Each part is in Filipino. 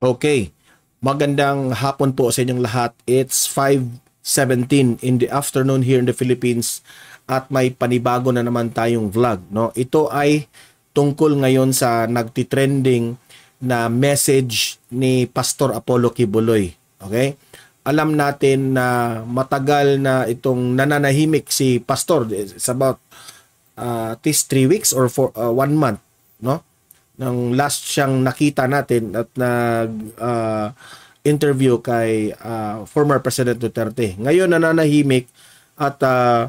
Okay. Magandang hapon po sa inyong lahat. It's 5:17 in the afternoon here in the Philippines at may panibago na naman tayong vlog, no? Ito ay tungkol ngayon sa nagti-trending na message ni Pastor Apollo Kibuloy. Okay? Alam natin na matagal na itong nananahimik si Pastor. It's about uh, at least 3 weeks or for uh, one month, no? Nang last siyang nakita natin at nag uh, interview kay uh, former President Duterte. Ngayon nananahimik at uh,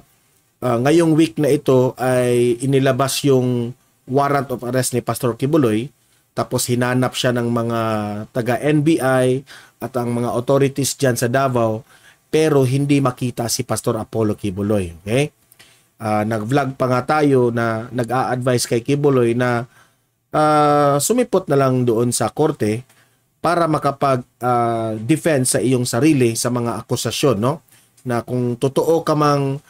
uh, ngayong week na ito ay inilabas yung warrant of arrest ni Pastor Kibuloy tapos hinanap siya ng mga taga NBI at ang mga authorities diyan sa Davao pero hindi makita si Pastor Apollo Kibuloy. Okay? uh, nag-vlog pa nga tayo na nag-a-advise kay Kibuloy na uh, sumipot na lang doon sa korte para makapag uh, sa iyong sarili sa mga akusasyon no na kung totoo ka mang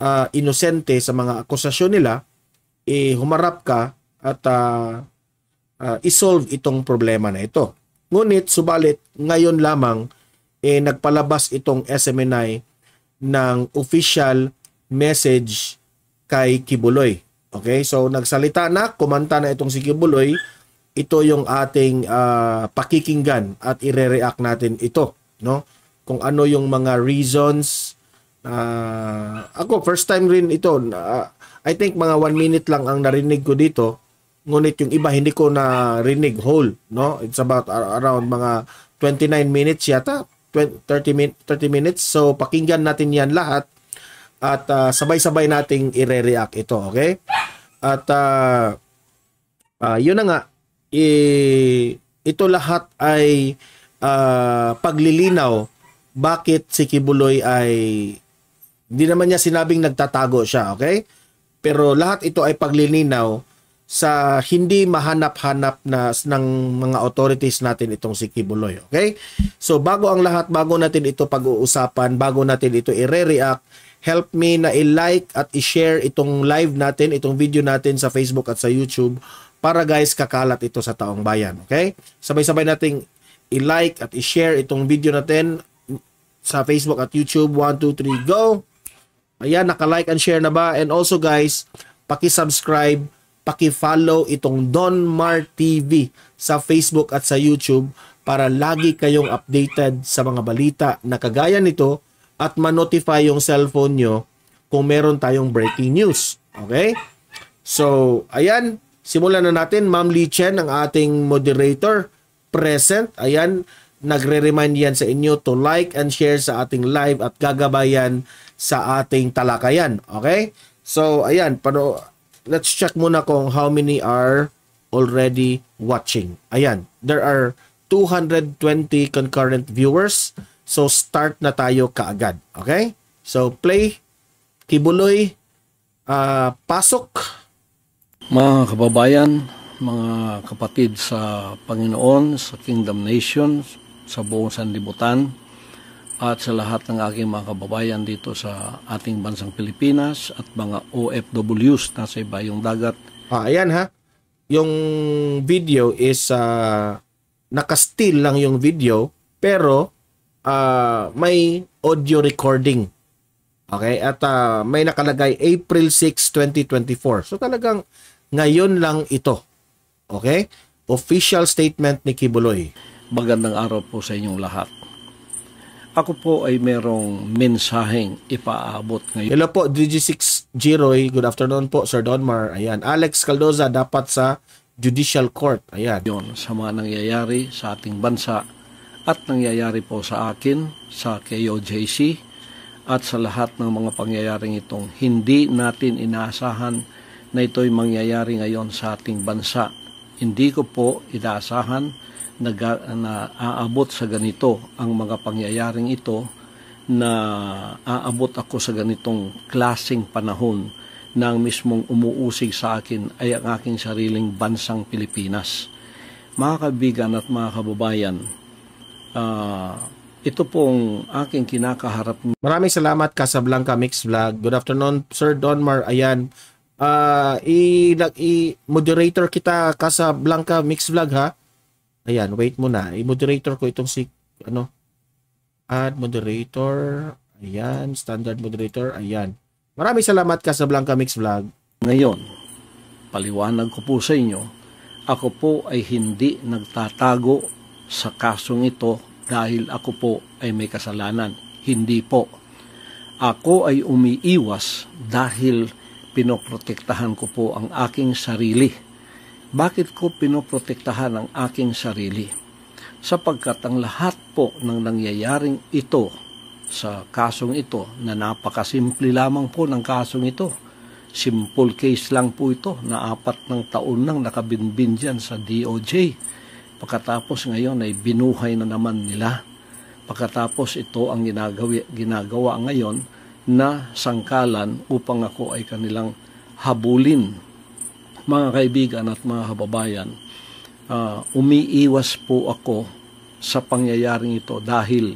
uh, inosente sa mga akusasyon nila eh humarap ka at uh, uh, isolve itong problema na ito ngunit subalit ngayon lamang eh nagpalabas itong SMNI ng official message kay Kibuloy. Okay? So nagsalita na, kumanta na itong si Kibuloy. Ito yung ating uh, pakikinggan at ire-react natin ito, no? Kung ano yung mga reasons uh, ako first time rin ito. Uh, I think mga one minute lang ang narinig ko dito. Ngunit yung iba hindi ko narinig whole, no? It's about around mga 29 minutes yata, 20, 30, min- 30 minutes. So pakinggan natin yan lahat at uh, sabay-sabay nating ire-react ito, okay? At uh, uh, yun na nga, i- ito lahat ay uh, paglilinaw bakit si Kibuloy ay hindi naman niya sinabing nagtatago siya, okay? Pero lahat ito ay paglilinaw sa hindi mahanap-hanap na ng mga authorities natin itong si Kibuloy, okay? So bago ang lahat, bago natin ito pag-uusapan, bago natin ito i-react, help me na i-like at i-share itong live natin, itong video natin sa Facebook at sa YouTube para guys kakalat ito sa taong bayan. Okay? Sabay-sabay nating i-like at i-share itong video natin sa Facebook at YouTube. 1, 2, 3, go! Ayan, naka-like and share na ba? And also guys, paki-subscribe, paki-follow itong Don Mar TV sa Facebook at sa YouTube para lagi kayong updated sa mga balita na kagaya nito at ma-notify yung cellphone nyo kung meron tayong breaking news. Okay? So, ayan, simulan na natin. Ma'am Lee Chen, ang ating moderator, present. Ayan, nagre-remind yan sa inyo to like and share sa ating live at gagabayan sa ating talakayan. Okay? So, ayan, pano, let's check muna kung how many are already watching. Ayan, there are 220 concurrent viewers. So start na tayo kaagad. Okay? So play, kibuloy, uh, pasok. Mga kababayan, mga kapatid sa Panginoon, sa Kingdom Nation, sa buong sanlibutan, at sa lahat ng aking mga kababayan dito sa ating bansang Pilipinas at mga OFWs na sa ibayong dagat. Ah, ayan ha. Yung video is uh, naka-still lang yung video pero uh, may audio recording. Okay? At uh, may nakalagay April 6, 2024. So talagang ngayon lang ito. Okay? Official statement ni Kibuloy. Magandang araw po sa inyong lahat. Ako po ay merong mensaheng ipaabot ngayon. Hello po, DG6 Giroy. Good afternoon po, Sir Donmar. Ayan. Alex Caldoza, dapat sa Judicial Court. Ayan. Yon, sa mga nangyayari sa ating bansa at nangyayari po sa akin, sa KOJC, at sa lahat ng mga pangyayaring itong hindi natin inaasahan na ito'y mangyayari ngayon sa ating bansa. Hindi ko po inaasahan na, na aabot sa ganito ang mga pangyayaring ito na aabot ako sa ganitong klasing panahon na ang mismong umuusig sa akin ay ang aking sariling bansang Pilipinas. Mga kaibigan at mga kababayan, Uh, ito pong aking kinakaharap. Maraming salamat Casablanca Mix Vlog. Good afternoon Sir Donmar. Ayan. Uh, i, i moderator kita Casablanca Mix Vlog ha. Ayan, wait muna. I-moderator ko itong si, ano, add moderator. Ayan, standard moderator. Ayan. Maraming salamat Casablanca Mix Vlog. Ngayon, paliwanag ko po sa inyo, ako po ay hindi nagtatago sa kasong ito dahil ako po ay may kasalanan. Hindi po. Ako ay umiiwas dahil pinoprotektahan ko po ang aking sarili bakit ko pinoprotektahan ang aking sarili? Sapagkat ang lahat po ng nangyayaring ito sa kasong ito na napakasimple lamang po ng kasong ito. Simple case lang po ito na apat ng taon nang nakabinbin dyan sa DOJ. Pagkatapos ngayon ay binuhay na naman nila. Pagkatapos ito ang ginagawa, ginagawa ngayon na sangkalan upang ako ay kanilang habulin mga kaibigan at mga kababayan, uh, umiiwas po ako sa pangyayaring ito dahil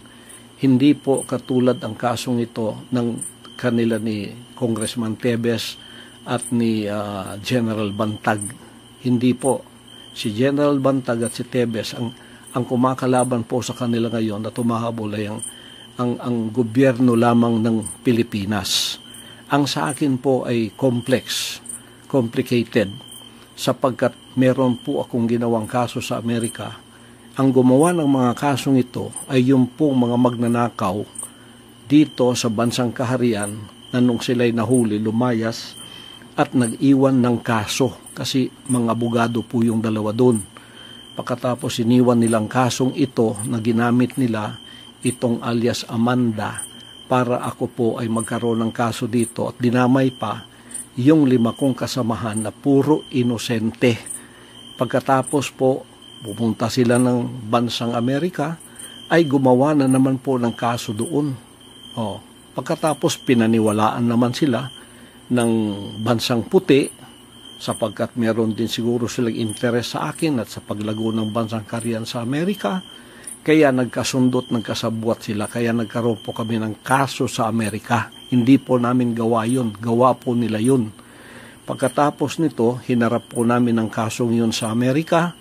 hindi po katulad ang kasong ito ng kanila ni Congressman Tebes at ni uh, General Bantag. Hindi po. Si General Bantag at si Tebes ang ang kumakalaban po sa kanila ngayon na tumahabol ay ang, ang, ang gobyerno lamang ng Pilipinas. Ang sa akin po ay complex complicated sapagkat meron po akong ginawang kaso sa Amerika. Ang gumawa ng mga kasong ito ay yung pong mga magnanakaw dito sa bansang kaharian na nung sila'y nahuli, lumayas at nag-iwan ng kaso kasi mga abogado po yung dalawa doon. Pagkatapos iniwan nilang kasong ito na ginamit nila itong alias Amanda para ako po ay magkaroon ng kaso dito at dinamay pa yung lima kong kasamahan na puro inosente. Pagkatapos po, pupunta sila ng bansang Amerika, ay gumawa na naman po ng kaso doon. Oh, pagkatapos pinaniwalaan naman sila ng bansang puti sapagkat meron din siguro silang interes sa akin at sa paglago ng bansang karyan sa Amerika. Kaya nagkasundot, nagkasabwat sila. Kaya nagkaroon po kami ng kaso sa Amerika. Hindi po namin gawa yun. Gawa po nila yun. Pagkatapos nito, hinarap po namin ang kasong yun sa Amerika.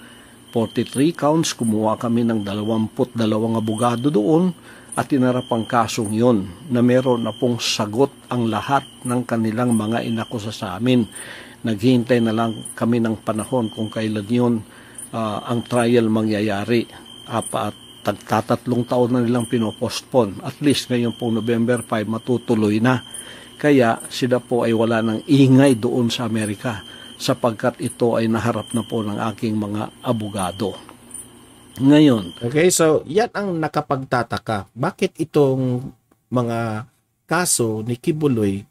43 counts, kumuha kami ng 22 abogado doon at hinarap ang kasong yun na meron na pong sagot ang lahat ng kanilang mga inakusa sa amin. Naghihintay na lang kami ng panahon kung kailan yun uh, ang trial mangyayari. Apa at tagtatatlong taon na nilang pinopostpone. At least ngayon po November 5 matutuloy na. Kaya sila po ay wala ng ingay doon sa Amerika sapagkat ito ay naharap na po ng aking mga abogado. Ngayon. Okay, so yan ang nakapagtataka. Bakit itong mga kaso ni Kibuloy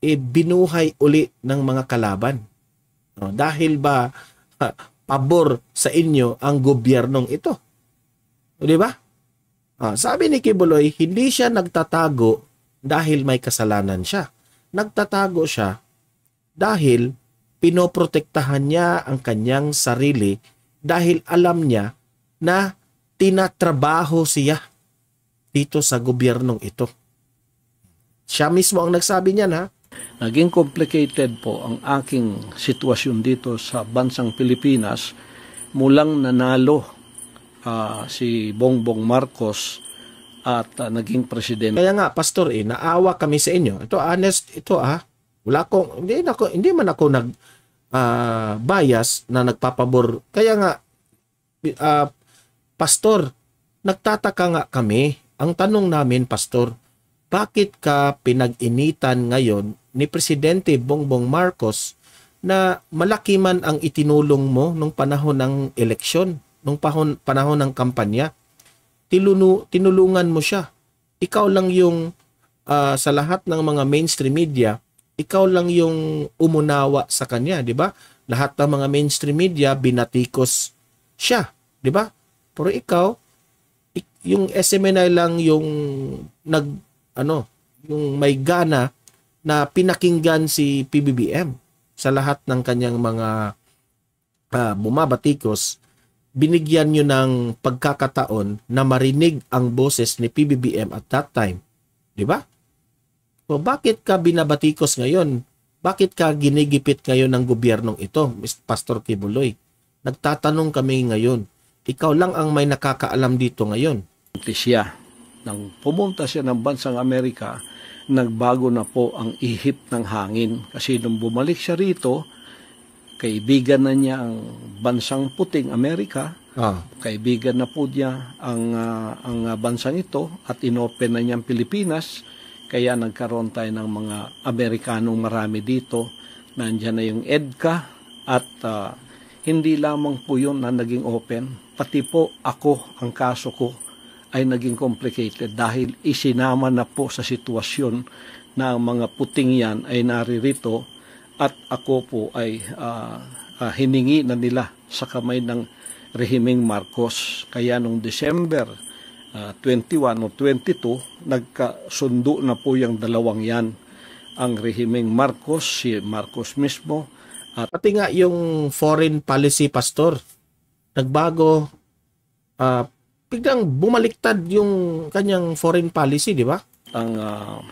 e eh, binuhay uli ng mga kalaban? No, dahil ba ha, pabor sa inyo ang gobyernong ito? Di ba? Ah, sabi ni Kibuloy, hindi siya nagtatago dahil may kasalanan siya. Nagtatago siya dahil pinoprotektahan niya ang kanyang sarili dahil alam niya na tinatrabaho siya dito sa gobyernong ito. Siya mismo ang nagsabi niyan ha. Naging complicated po ang aking sitwasyon dito sa bansang Pilipinas mulang nanalo uh, si Bongbong Marcos at uh, naging presidente. Kaya nga pastor eh naawa kami sa inyo. Ito honest ito ah. Wala ko hindi nako hindi man ako nag uh, bias na nagpapabor. Kaya nga uh, pastor nagtataka nga kami. Ang tanong namin pastor, bakit ka pinag-initan ngayon ni Presidente Bongbong Marcos na malaki man ang itinulong mo nung panahon ng eleksyon? nung panahon, ng kampanya, tilunu, tinulungan mo siya. Ikaw lang yung uh, sa lahat ng mga mainstream media, ikaw lang yung umunawa sa kanya, di ba? Lahat ng mga mainstream media binatikos siya, di ba? Pero ikaw, yung SMNI lang yung nag ano, yung may gana na pinakinggan si PBBM sa lahat ng kanyang mga uh, bumabatikos binigyan nyo ng pagkakataon na marinig ang boses ni PBBM at that time. Di ba? So bakit ka binabatikos ngayon? Bakit ka ginigipit ngayon ng gobyernong ito, Pastor Kibuloy? Nagtatanong kami ngayon, Ikaw lang ang may nakakaalam dito ngayon. siya. Nang pumunta siya ng bansang Amerika, nagbago na po ang ihip ng hangin. Kasi nung bumalik siya rito, kaibigan na niya ang bansang puting Amerika, Ah. kaibigan na po niya ang, ah, ang ah, bansang ito at inopen na niya ang Pilipinas. Kaya nagkaroon tayo ng mga Amerikanong marami dito. Nandiyan na yung EDCA at ah, hindi lamang po yun na naging open. Pati po ako, ang kaso ko ay naging complicated dahil isinama na po sa sitwasyon na ang mga puting yan ay naririto at ako po ay ah, ah, hiningi na nila sa kamay ng rehimeng Marcos. Kaya nung December ah, 21 o 22, nagkasundo na po yung dalawang yan. Ang rehimeng Marcos, si Marcos mismo, at Pati nga yung foreign policy pastor, nagbago, ah, biglang bumaliktad yung kanyang foreign policy, di ba? ang ah,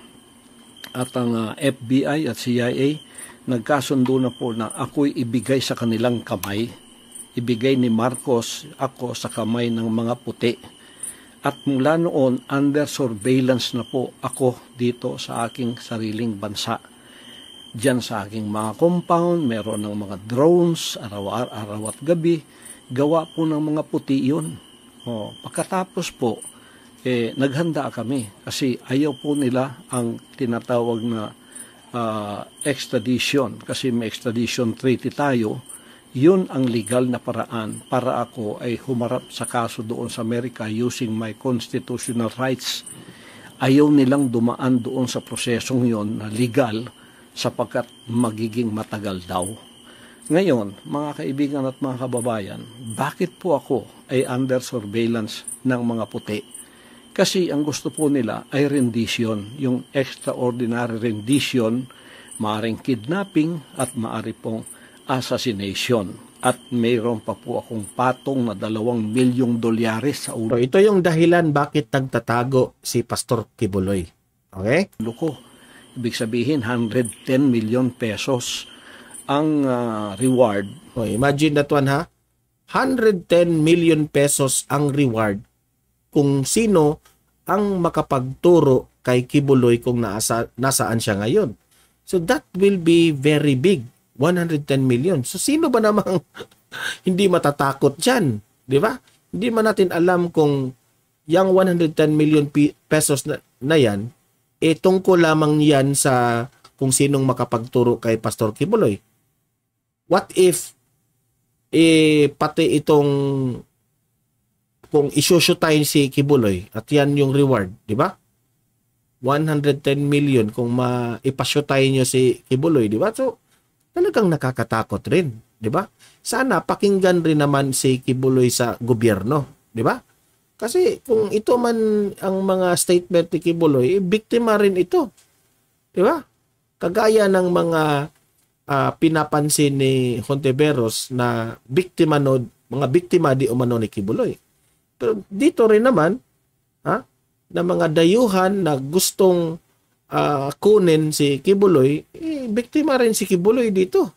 at ang ah, FBI at CIA nagkasundo na po na ako'y ibigay sa kanilang kamay. Ibigay ni Marcos ako sa kamay ng mga puti. At mula noon, under surveillance na po ako dito sa aking sariling bansa. Diyan sa aking mga compound, meron ng mga drones, araw-araw at gabi. Gawa po ng mga puti yun. O, pagkatapos po, eh, naghanda kami kasi ayaw po nila ang tinatawag na ah, extradition kasi may extradition treaty tayo yun ang legal na paraan para ako ay humarap sa kaso doon sa Amerika using my constitutional rights ayaw nilang dumaan doon sa prosesong yon na legal sapagkat magiging matagal daw ngayon, mga kaibigan at mga kababayan, bakit po ako ay under surveillance ng mga puti? Kasi ang gusto po nila ay rendition, yung extraordinary rendition, maaring kidnapping at maari pong assassination. At mayroon pa po akong patong na dalawang milyong dolyares sa So, ulo ito yung dahilan bakit nagtatago si Pastor Kibuloy. Okay? ko. Ibig sabihin, 110 million pesos ang ah, reward O, imagine that one ha. 110 million pesos ang reward kung sino ang makapagturo kay Kibuloy kung naasa, nasaan siya ngayon. So that will be very big. 110 million. So sino ba namang hindi matatakot dyan? Di ba? Hindi man natin alam kung yung 110 million pesos na, na yan, eh tungkol lamang yan sa kung sinong makapagturo kay Pastor Kibuloy. What if eh pati itong kung isusutayin si Kibuloy at yan yung reward, di ba? 110 million kung maipasyotayin nyo si Kibuloy, di ba? So, talagang nakakatakot rin, di ba? Sana pakinggan rin naman si Kibuloy sa gobyerno, di ba? Kasi kung ito man ang mga statement ni Kibuloy, eh, biktima rin ito. Di ba? Kagaya ng mga ah, pinapansin ni Hontiveros na biktima no, mga biktima di umano ni Kibuloy. Pero dito rin naman, ha, na mga dayuhan na gustong ah, kunin si Kibuloy, eh, biktima rin si Kibuloy dito.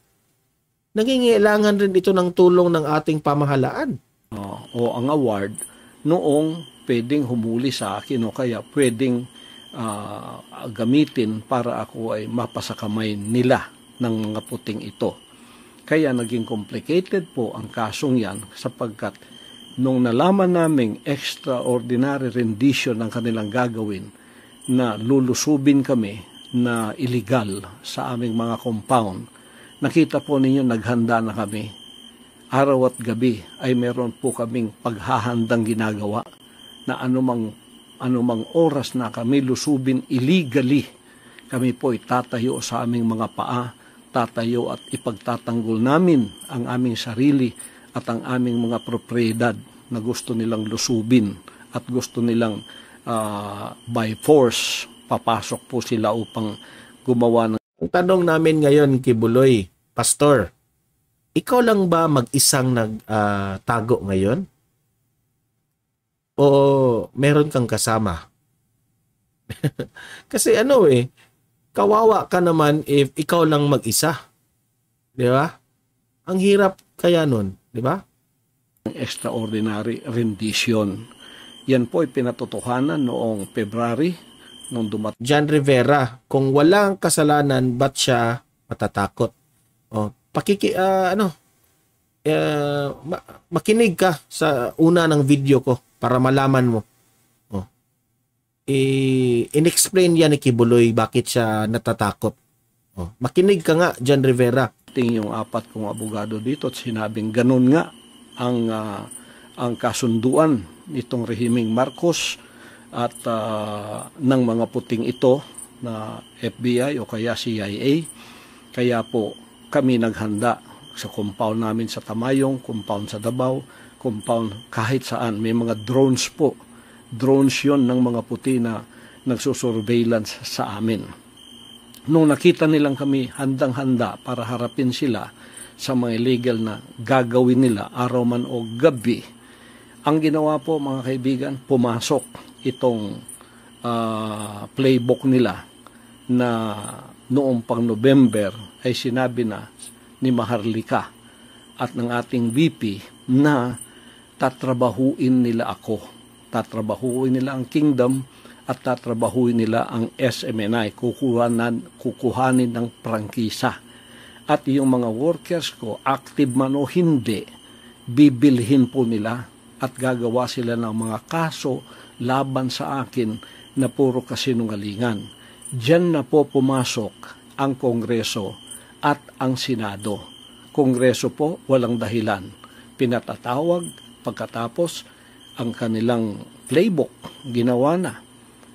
Nangingailangan rin ito ng tulong ng ating pamahalaan. uh, o ang award noong pwedeng humuli sa akin o kaya pwedeng ah, gamitin para ako ay mapasakamay nila ng mga puting ito. Kaya naging complicated po ang kasong yan sapagkat nung nalaman naming extraordinary rendition ng kanilang gagawin na lulusubin kami na illegal sa aming mga compound, nakita po ninyo naghanda na kami araw at gabi ay meron po kaming paghahandang ginagawa na anumang anumang oras na kami lusubin illegally. Kami po itatayo sa aming mga paa tatayo at ipagtatanggol namin ang aming sarili at ang aming mga propriedad na gusto nilang lusubin at gusto nilang ah, by force papasok po sila upang gumawa ng Ang tanong namin ngayon, Kibuloy, Pastor, ikaw lang ba mag-isang nagtago ngayon? O meron kang kasama? Kasi ano eh, kawawa ka naman if ikaw lang mag-isa. Di ba? Ang hirap kaya nun, di ba? extraordinary rendition. Yan po ay pinatotohanan noong February nung dumat John Rivera, kung walang kasalanan, ba't siya matatakot? O, pakiki, ah, ano, uh, ma- makinig ka sa una ng video ko para malaman mo. O, i- in-explain yan ni Kibuloy bakit siya natatakot. O, makinig ka nga, John Rivera. ting yung apat kong abogado dito at sinabing ganun nga ang ah, ang kasunduan nitong rehimeng Marcos at ah, ng mga puting ito na FBI o kaya CIA. Kaya po kami naghanda sa compound namin sa Tamayong, compound sa Davao, compound kahit saan. May mga drones po. Drones yon ng mga puti na nagsusurveillance sa amin nung nakita nilang kami handang-handa para harapin sila sa mga illegal na gagawin nila araw man o gabi, ang ginawa po mga kaibigan, pumasok itong ah, playbook nila na noong pang November ay sinabi na ni Maharlika at ng ating VP na tatrabahuin nila ako. Tatrabahuin nila ang kingdom at tatrabahuin nila ang SMNI, kukuhanan, kukuhanin ng prangkisa. At yung mga workers ko, active man o hindi, bibilhin po nila at gagawa sila ng mga kaso laban sa akin na puro kasinungalingan. Diyan na po pumasok ang Kongreso at ang Senado. Kongreso po walang dahilan. Pinatatawag pagkatapos ang kanilang playbook ginawa na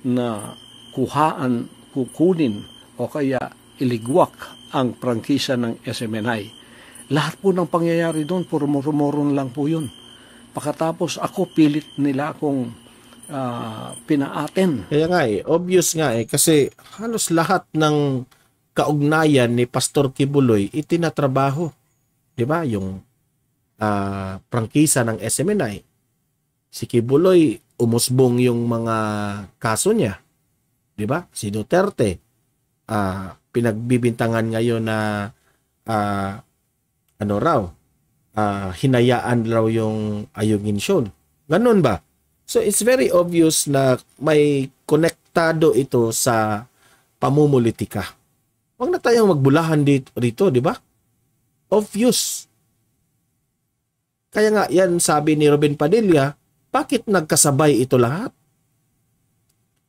na kuhaan, kukunin o kaya iligwak ang prangkisa ng SMNI. Lahat po ng pangyayari doon, puro murumuron lang po yun. Pagkatapos ako, pilit nila akong ah, pinaaten. Kaya nga eh, obvious nga eh, kasi halos lahat ng kaugnayan ni Pastor Kibuloy itinatrabaho. Di ba? Yung ah, prangkisa ng SMNI. Si Kibuloy, umusbong yung mga kaso niya. 'Di ba? Si Duterte ah pinagbibintangan ngayon na ah, ano raw ah, hinayaan raw yung Ayungin Shon. Ganun ba? So it's very obvious na may konektado ito sa pamumulitika. Huwag na tayong magbulahan dito, rito, di ba? Obvious. Kaya nga, yan sabi ni Robin Padilla, bakit nagkasabay ito lahat?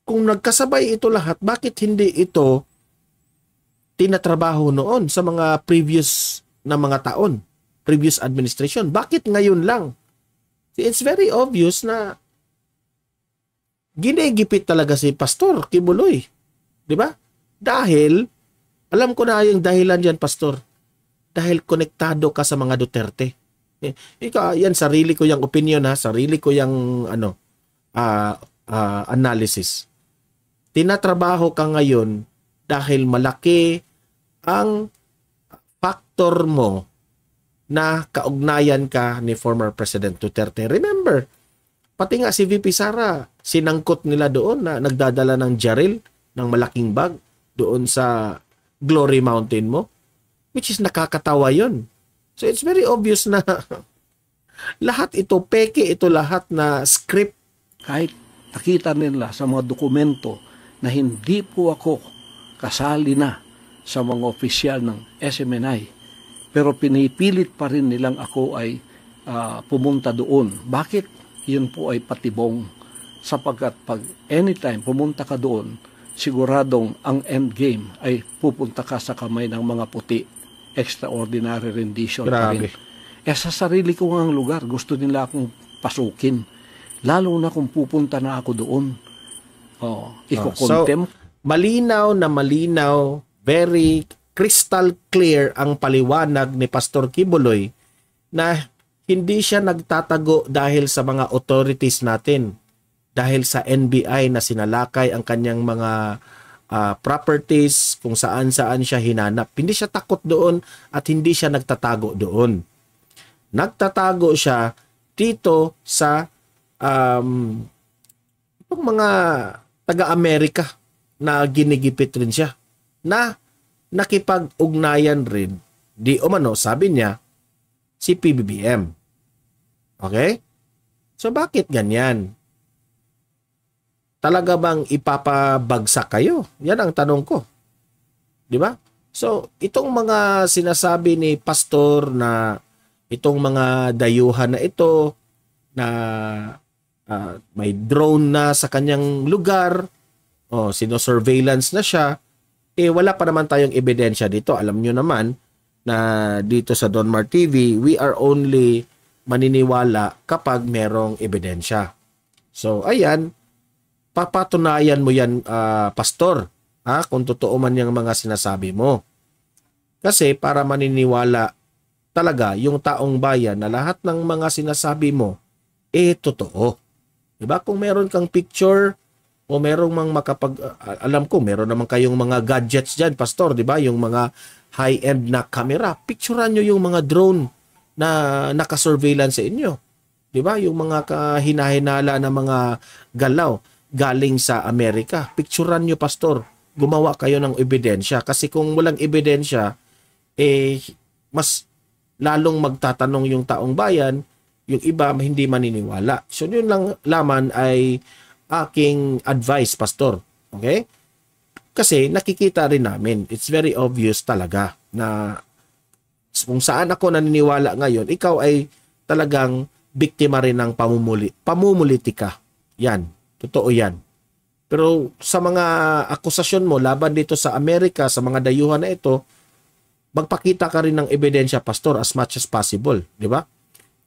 Kung nagkasabay ito lahat, bakit hindi ito tinatrabaho noon sa mga previous na mga taon, previous administration? Bakit ngayon lang? It's very obvious na ginigipit talaga si Pastor Kibuloy. Di ba? Dahil, alam ko na yung dahilan dyan, Pastor. Dahil konektado ka sa mga Duterte. Eh, Ika, yan sarili ko yung opinion ha, sarili ko yung ano, ah ah, analysis. Tinatrabaho ka ngayon dahil malaki ang factor mo na kaugnayan ka ni former President Duterte. Remember, pati nga si VP Sara, sinangkot nila doon na nagdadala ng jaril ng malaking bag doon sa Glory Mountain mo, which is nakakatawa yon. So it's very obvious na lahat ito, peke ito lahat na script. kahit nakita nila sa mga dokumento na hindi po ako kasali na sa mga opisyal ng SMNI. Pero pinipilit pa rin nilang ako ay ah, pumunta doon. Bakit? Yun po ay patibong. Sapagkat pag anytime pumunta ka doon, siguradong ang end game ay pupunta ka sa kamay ng mga puti. Extraordinary rendition pa rin. Grabe. Eh sa sarili ko ang lugar, gusto nila akong pasukin. Lalo na kung pupunta na ako doon. Oh, iko-contempt. Malinaw na malinaw, very crystal clear ang paliwanag ni Pastor Kibuloy na hindi siya nagtatago dahil sa mga authorities natin. Dahil sa NBI na sinalakay ang kanyang mga ah, properties kung saan-saan siya hinanap. Hindi siya takot doon at hindi siya nagtatago doon. Nagtatago siya dito sa um, mga taga-Amerika na ginigipit rin siya na nakipag-ugnayan rin di umano sabi niya si PBBM Okay? So bakit ganyan? Talaga bang ipapabagsak kayo? Yan ang tanong ko. 'Di ba? So, itong mga sinasabi ni pastor na itong mga dayuhan na ito na uh, may drone na sa kanyang lugar, oh, sino-surveillance na siya, eh wala pa naman tayong ebidensya dito. Alam nyo naman na dito sa Donmar TV, we are only maniniwala kapag merong ebidensya. So, ayan, papatunayan mo yan, uh, pastor, ha, kung totoo man yung mga sinasabi mo. Kasi para maniniwala talaga yung taong bayan na lahat ng mga sinasabi mo, eh, totoo. Diba? Kung meron kang picture, o merong mang makapag alam ko meron naman kayong mga gadgets diyan pastor di ba yung mga high-end na camera picturean niyo yung mga drone na naka-surveillance sa inyo. 'Di ba? Yung mga kahinahinala na mga galaw galing sa Amerika. Picturean niyo pastor. Gumawa kayo ng ebidensya kasi kung walang ebidensya eh mas lalong magtatanong yung taong bayan, yung iba hindi maniniwala. So yun lang laman ay aking advice, pastor. Okay? Kasi nakikita rin namin, it's very obvious talaga na kung saan ako naniniwala ngayon, ikaw ay talagang biktima rin ng pamumuli, pamumulitika. Yan. Totoo yan. Pero sa mga akusasyon mo laban dito sa Amerika, sa mga dayuhan na ito, magpakita ka rin ng ebidensya, Pastor, as much as possible. Di ba?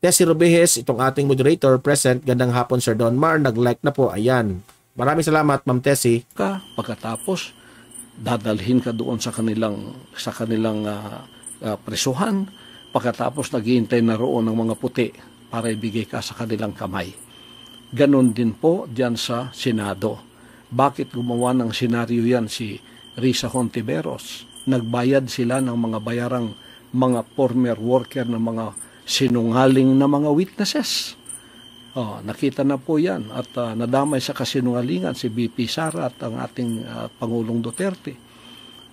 Tessie Rubihes, itong ating moderator, present. Gandang hapon, Sir Don Mar. Nag-like na po. Ayan. Maraming salamat, Ma'am Tessie. Ka, pagkatapos, dadalhin ka doon sa kanilang sa kanilang uh, uh, presuhan pagkatapos naghihintay na roon ng mga puti para ibigay ka sa kanilang kamay. Ganon din po diyan sa Senado. Bakit gumawa ng senaryo yan si Risa Hontiveros? Nagbayad sila ng mga bayarang mga former worker ng mga sinungaling na mga witnesses. Oh, nakita na po yan at uh, nadamay sa kasinungalingan si BP Sara at ang ating uh, Pangulong Duterte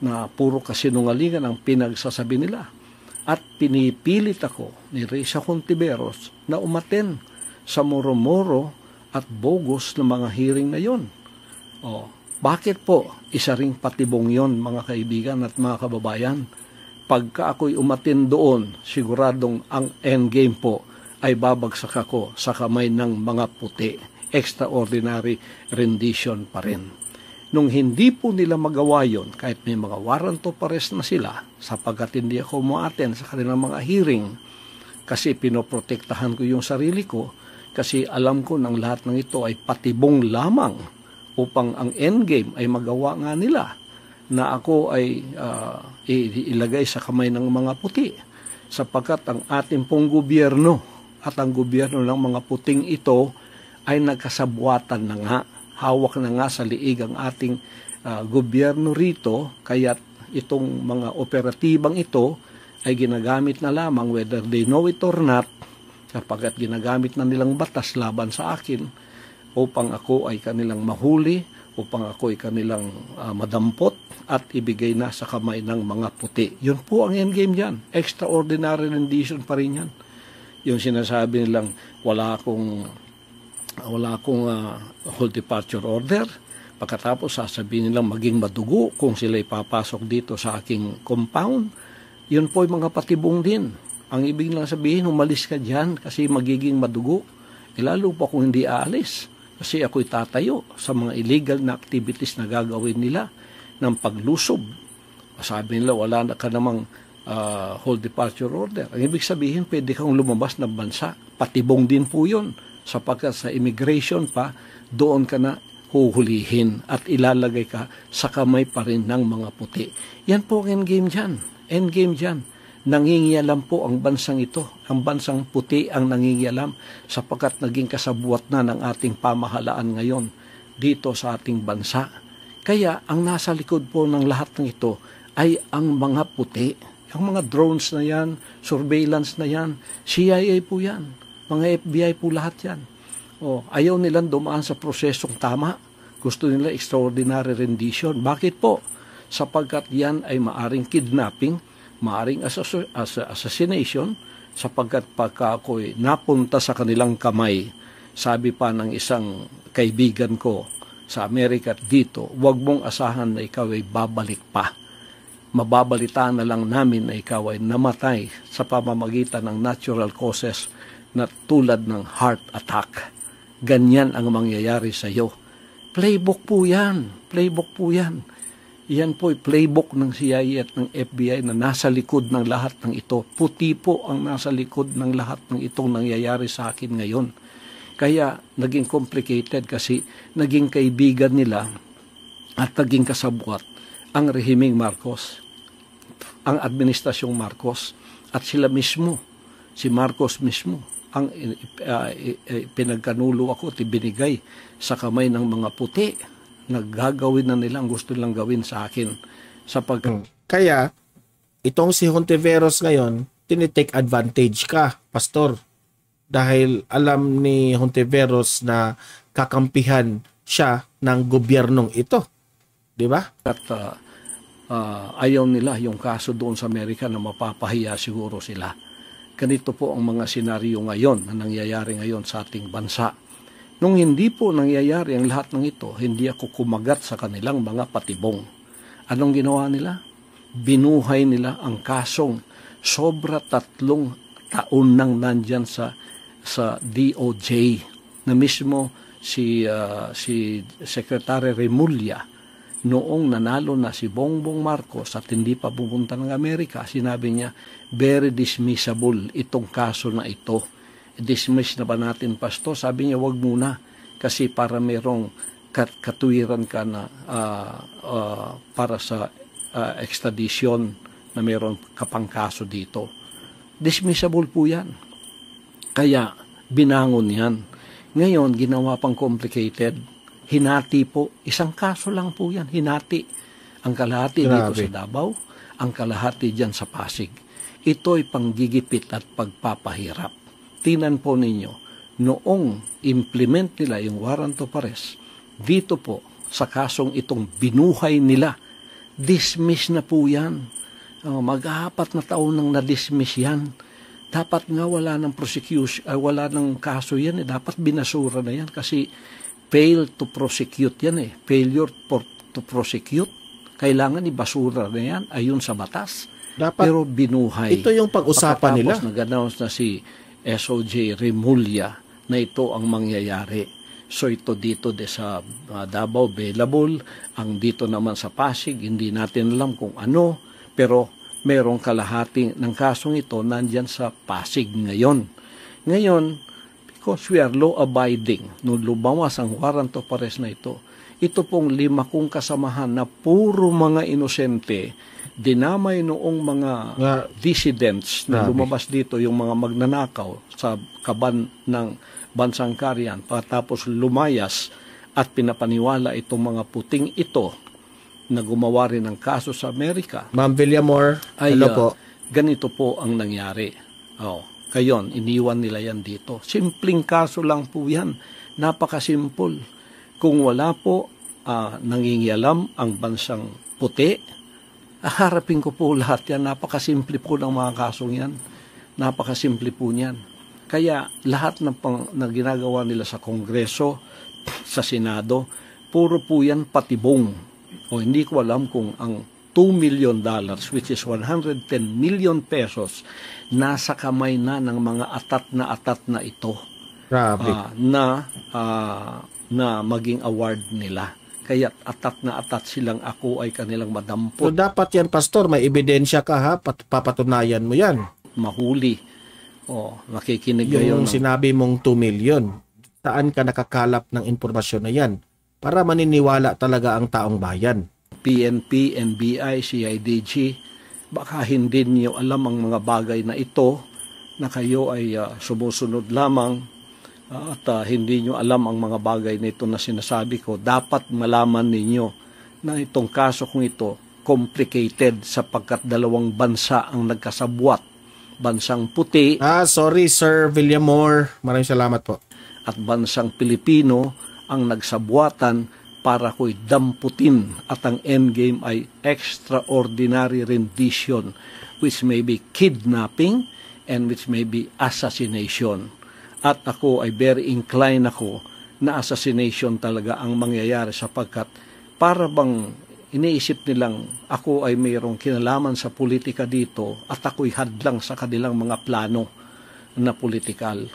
na puro kasinungalingan ang pinagsasabi nila. At pinipilit ako ni Risa Contiveros na umaten sa moro-moro at bogus na mga hearing na yon. Oh, bakit po isa ring patibong yon mga kaibigan at mga kababayan? Pagka ako'y umatin doon, siguradong ang endgame po ay babagsak ako sa kamay ng mga puti. Extraordinary rendition pa rin. Nung hindi po nila magawa yon, kahit may mga warrant of arrest na sila, sapagkat hindi ako umaten sa kanilang mga hearing, kasi pinoprotektahan ko yung sarili ko, kasi alam ko ng lahat ng ito ay patibong lamang upang ang endgame ay magawa nga nila na ako ay uh, ilagay sa kamay ng mga puti. Sapagkat ang ating pong gobyerno at ang gobyerno ng mga puting ito ay nagkasabwatan na nga. Hawak na nga sa liig ang ating uh, gobyerno rito, kaya itong mga operatibang ito ay ginagamit na lamang whether they know it or not, kapagkat ginagamit na nilang batas laban sa akin upang ako ay kanilang mahuli, upang ako ay kanilang uh, madampot at ibigay na sa kamay ng mga puti. Yun po ang endgame dyan. Extraordinary rendition pa rin yan. Yung sinasabi nilang wala akong wala akong uh, whole departure order. Pagkatapos sasabihin nilang maging madugo kung sila ipapasok dito sa aking compound. Yun po yung mga patibong din. Ang ibig lang sabihin, umalis ka dyan kasi magiging madugo. E lalo pa kung hindi aalis. Kasi ako'y tatayo sa mga illegal na activities na gagawin nila ng paglusob. Sabi nila, wala na ka namang uh, whole departure order. Ang ibig sabihin, pwede kang lumabas ng bansa. Patibong din po yun sapagkat sa immigration pa, doon ka na huhulihin at ilalagay ka sa kamay pa rin ng mga puti. Yan po ang endgame dyan. Endgame dyan. Nangingialam po ang bansang ito. Ang bansang puti ang nangingialam sapagkat naging kasabuat na ng ating pamahalaan ngayon dito sa ating bansa. Kaya ang nasa likod po ng lahat ng ito ay ang mga puti. Ang mga drones na yan, surveillance na yan, CIA po yan mga FBI po lahat yan. O, ayaw nilang dumaan sa prosesong tama. Gusto nila extraordinary rendition. Bakit po? Sapagkat yan ay maaring kidnapping, maaring assassination, sapagkat pagka ako'y napunta sa kanilang kamay, sabi pa ng isang kaibigan ko sa Amerika at dito, huwag mong asahan na ikaw ay babalik pa. Mababalita na lang namin na ikaw ay namatay sa pamamagitan ng natural causes na tulad ng heart attack. Ganyan ang mangyayari sa iyo. Playbook po yan. Playbook po yan. Yan po ay playbook ng CIA at ng FBI na nasa likod ng lahat ng ito. Puti po ang nasa likod ng lahat ng itong nangyayari sa akin ngayon. Kaya naging complicated kasi naging kaibigan nila at naging kasabwat ang rehiming Marcos, ang administrasyong Marcos. At sila mismo, si Marcos mismo ang uh, pinagkanulo ako at ibinigay sa kamay ng mga puti na gagawin na nila ang gusto nilang gawin sa akin. Sapag... Hmm. Kaya, itong si Hontiveros ngayon, tinitake advantage ka, pastor dahil alam ni Hontiveros na kakampihan siya ng gobyernong ito. Di ba? At uh, uh, ayaw nila yung kaso doon sa Amerika na mapapahiya siguro sila. Ganito po ang mga senaryo ngayon na nangyayari ngayon sa ating bansa. Nung hindi po nangyayari ang lahat ng ito, hindi ako kumagat sa kanilang mga patibong. Anong ginawa nila? Binuhay nila ang kasong sobra tatlong taon nang nandyan sa sa DOJ na mismo si uh, si Secretary Remulla noong nanalo na si Bongbong Marcos at hindi pa pupunta ng Amerika, sinabi niya, very dismissible itong kaso na ito. Dismiss na ba natin, Pasto? Sabi niya, wag muna kasi para merong kat katuwiran ka na uh, uh, para sa uh, extradition na meron kapang kaso dito. Dismissible po yan. Kaya binangon yan. Ngayon, ginawa pang complicated. Hinati po. Isang kaso lang po yan. Hinati. Ang kalahati Grabe. dito sa Davao, ang kalahati dyan sa Pasig. Ito ay panggigipit at pagpapahirap. Tinan po ninyo, noong implement nila yung warrant of arrest, dito po, sa kasong itong binuhay nila, dismiss na po yan. Uh, mag-apat na taon nang na-dismiss yan dapat nga wala ng prosecution, uh, wala ng kaso yan eh. Dapat binasura na yan kasi fail to prosecute yan eh. Failure for, to prosecute. Kailangan ibasura na yan ayon sa batas. Dapat, Pero binuhay. Ito yung pag-usapan nila. Nag-announce na si SOJ Remulla na ito ang mangyayari. So ito dito de sa uh, Davao available, ang dito naman sa Pasig, hindi natin alam kung ano, pero merong kalahati ng kasong ito nandyan sa Pasig ngayon. Ngayon, because we are law-abiding, nung lumawas ang warrant of arrest na ito, ito pong lima kong kasamahan na puro mga inosente, dinamay noong mga Nga, dissidents na grabe. lumabas dito, yung mga magnanakaw sa kaban ng bansang Karyan, patapos lumayas at pinapaniwala itong mga puting ito na gumawa rin ng kaso sa Amerika. Ma'am Villamor, ay, hello uh, po. Ganito po ang nangyari. Oh, kayon, iniwan nila yan dito. Simpleng kaso lang po yan. Napakasimple. Kung wala po uh, nangingialam ang bansang puti, harapin ko po lahat yan. Napakasimple po ng mga kasong yan. Napakasimple po niyan. Kaya lahat ng pang, na ginagawa nila sa Kongreso, sa Senado, puro po yan patibong o hindi ko alam kung ang 2 million dollars which is 110 million pesos nasa kamay na ng mga atat na atat na ito Grabe. Uh, na uh, na maging award nila kaya atat na atat silang ako ay kanilang madampot. So dapat yan pastor, may ebidensya ka ha, Pat papatunayan mo yan. Mahuli. Oh, nakikinig Yung sinabi mong 2 million, saan ka nakakalap ng impormasyon na yan? para maniniwala talaga ang taong bayan. PNP, NBI, CIDG, baka hindi niyo alam ang mga bagay na ito na kayo ay uh, sumusunod lamang at uh, hindi niyo alam ang mga bagay na ito na sinasabi ko. Dapat malaman ninyo na itong kaso kong ito complicated sapagkat dalawang bansa ang nagkasabwat. Bansang puti. Ah, sorry Sir Villamor. Maraming salamat po. At bansang Pilipino ang nagsabuatan para ko'y damputin at ang endgame ay extraordinary rendition which may be kidnapping, and which may be assassination. At ako ay very inclined ako na assassination talaga ang mangyayari sapagkat para bang iniisip nilang ako ay mayroong kinalaman sa politika dito at ako'y hadlang sa kanilang mga plano na politikal.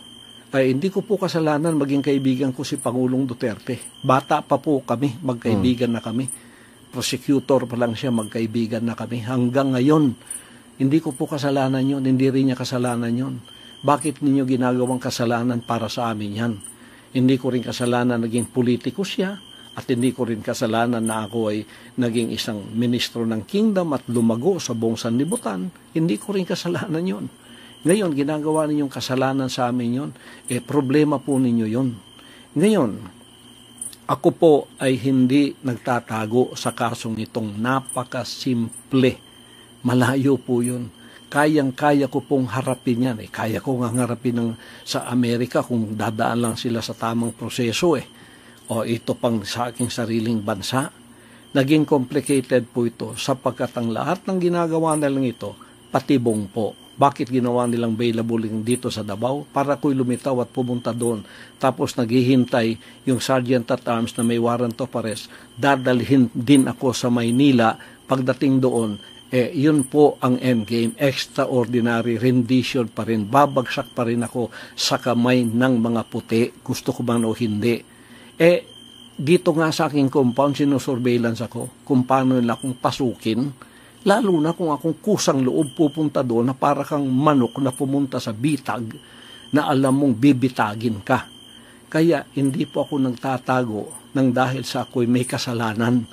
Ay hindi ko po kasalanan maging kaibigan ko si Pangulong Duterte. Bata pa po kami, magkaibigan na kami. Prosecutor pa lang siya, magkaibigan na kami. Hanggang ngayon, hindi ko po kasalanan yon, hindi rin niya kasalanan yon. Bakit ninyo ginagawang kasalanan para sa amin yan? Hindi ko rin kasalanan naging politiko siya, at hindi ko rin kasalanan na ako ay naging isang ministro ng kingdom at lumago sa buong sanlibutan. Hindi ko rin kasalanan yon. Ngayon, ginagawa ninyong kasalanan sa amin yon. Eh, problema po ninyo yon. Ngayon, ako po ay hindi nagtatago sa kasong itong napakasimple. Malayo po yun. Kayang-kaya ko pong harapin yan. Eh. Kaya ko nga harapin ng, sa Amerika kung dadaan lang sila sa tamang proseso eh o ito pang sa aking sariling bansa. Naging complicated po ito sapagkat ang lahat ng ginagawa nilang ito, patibong po. Bakit ginawa nilang available dito sa Davao? Para ko'y lumitaw at pumunta doon. Tapos naghihintay yung Sergeant at Arms na may warrant of arrest. Dadalhin din ako sa Maynila. Pagdating doon, eh, yun po ang endgame. Extraordinary rendition pa rin. Babagsak pa rin ako sa kamay ng mga puti. Gusto ko man o hindi eh, dito nga sa aking compound, sinusurveillance ako kung paano nila akong pasukin. Lalo na kung akong kusang loob pupunta doon na para kang manok na pumunta sa bitag na alam mong bibitagin ka. Kaya hindi po ako nagtatago ng dahil sa ako'y may kasalanan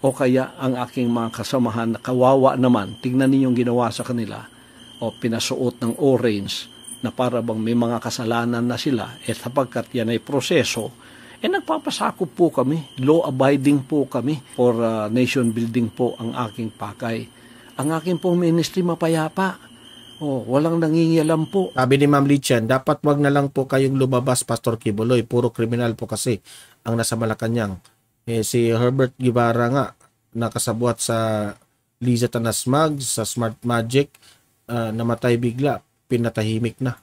o kaya ang aking mga kasamahan na kawawa naman, tignan ninyong ginawa sa kanila o pinasuot ng orange na para bang may mga kasalanan na sila at sapagkat yan ay proseso, eh nagpapasakop po kami, law-abiding po kami for uh, nation building po ang aking pakay. Ang aking pong ministry mapayapa. Oh, walang nangingialam po. Sabi ni Ma'am Lichian, dapat wag na lang po kayong lumabas, Pastor Kibuloy. Puro kriminal po kasi ang nasa Malacanang. Eh, si Herbert Guevara nga, nakasabuat sa Liza Tanasmag, sa Smart Magic, uh, namatay bigla, pinatahimik na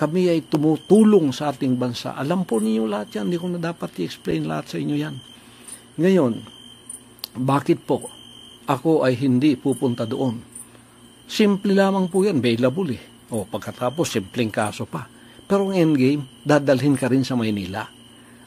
kami ay tumutulong sa ating bansa. Alam po ninyo lahat yan, hindi ko na dapat i-explain lahat sa inyo yan. Ngayon, bakit po ako ay hindi pupunta doon? Simple lamang po yan, available eh. O pagkatapos, simpleng kaso pa. Pero ang endgame, dadalhin ka rin sa Maynila.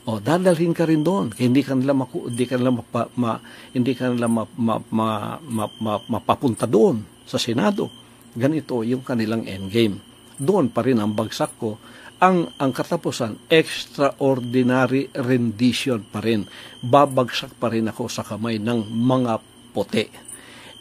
O dadalhin ka rin doon. Hindi ka nila maku, hindi ka nila mapa, ma, hindi ka nila ma, ma, ma, ma, ma, mapapunta doon sa Senado. Ganito yung kanilang endgame doon pa rin ang bagsak ko. Ang, ang katapusan, extraordinary rendition pa rin. Babagsak pa rin ako sa kamay ng mga puti.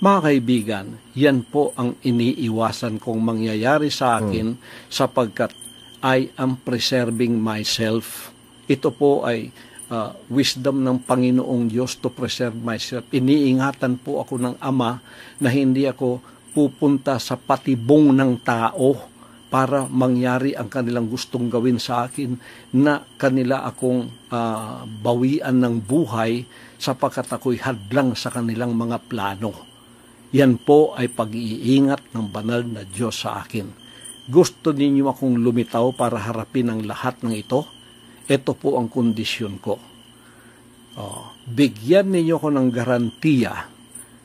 Mga kaibigan, yan po ang iniiwasan kong mangyayari sa akin hmm. sapagkat I am preserving myself. Ito po ay uh, wisdom ng Panginoong Diyos to preserve myself. Iniingatan po ako ng Ama na hindi ako pupunta sa patibong ng tao para mangyari ang kanilang gustong gawin sa akin na kanila akong uh, bawian ng buhay sapagkat ako'y hadlang sa kanilang mga plano. Yan po ay pag-iingat ng banal na Diyos sa akin. Gusto ninyo akong lumitaw para harapin ang lahat ng ito? Ito po ang kondisyon ko. Oh, bigyan ninyo ko ng garantiya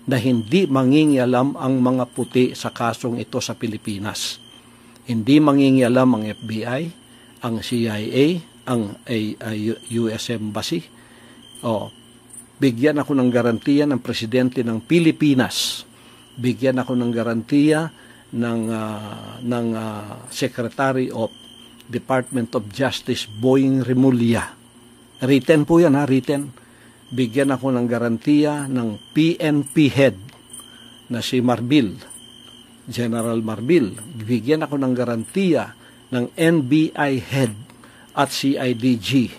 na hindi mangingialam ang mga puti sa kasong ito sa Pilipinas hindi mangingialam ang FBI, ang CIA, ang US Embassy. O, bigyan ako ng garantiya ng presidente ng Pilipinas. Bigyan ako ng garantiya ng uh, ng uh, Secretary of Department of Justice Boying Remulla. Written po yan ha, written. Bigyan ako ng garantiya ng PNP head na si Marbil General Marbil. Bigyan ako ng garantiya ng NBI head at CIDG.